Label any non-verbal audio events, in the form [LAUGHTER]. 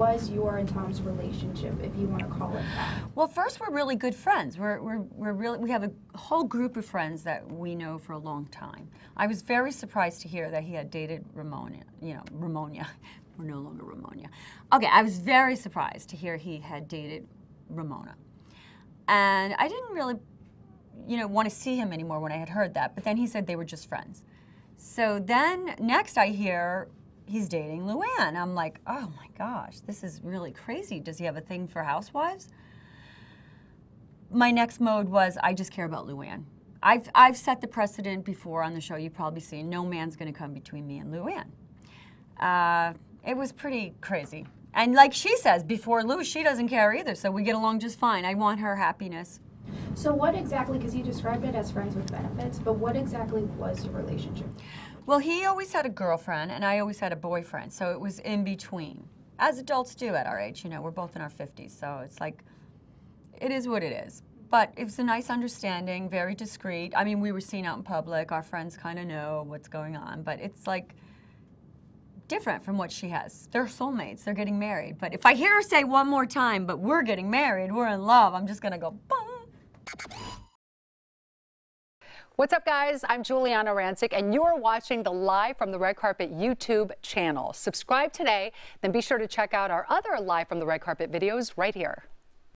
was your and Tom's relationship, if you want to call it that? Well, first we're really good friends. We're, we're, we're really we have a whole group of friends that we know for a long time. I was very surprised to hear that he had dated Ramona. You know, Ramonia. [LAUGHS] We're no longer Ramonia. Okay, I was very surprised to hear he had dated Ramona, and I didn't really, you know, want to see him anymore when I had heard that. But then he said they were just friends. So then next I hear he's dating Luann. I'm like, oh my gosh, this is really crazy. Does he have a thing for housewives? My next mode was I just care about Luann. I've, I've set the precedent before on the show. You've probably seen no man's going to come between me and Luann. Uh, it was pretty crazy. And like she says, before Lou, she doesn't care either, so we get along just fine. I want her happiness. So what exactly, because you described it as friends with benefits, but what exactly was your relationship? Well, he always had a girlfriend, and I always had a boyfriend, so it was in between. As adults do at our age, you know, we're both in our 50s, so it's like, it is what it is. But it was a nice understanding, very discreet. I mean, we were seen out in public, our friends kind of know what's going on, but it's like, different from what she has. They're soulmates. They're getting married. But if I hear her say one more time, but we're getting married, we're in love, I'm just going to go, boom. What's up, guys? I'm Giuliana Rancic, and you're watching the Live from the Red Carpet YouTube channel. Subscribe today, then be sure to check out our other Live from the Red Carpet videos right here.